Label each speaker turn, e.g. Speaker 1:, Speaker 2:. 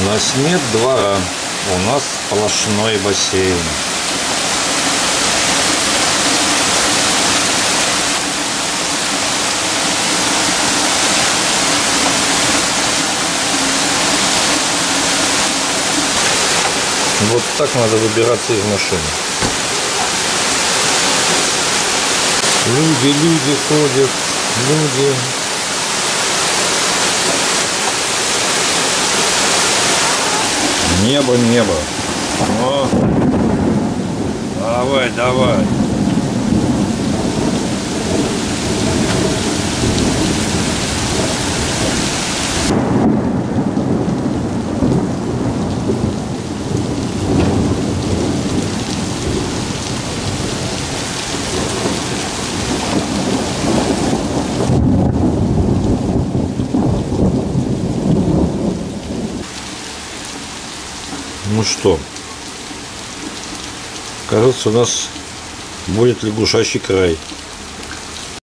Speaker 1: У нас нет двора, у нас сплошной бассейн. Вот так надо выбираться из машины. Люди, люди ходят, люди. Небо, небо. О, давай, давай. Ну что, кажется, у нас будет лягушачий край.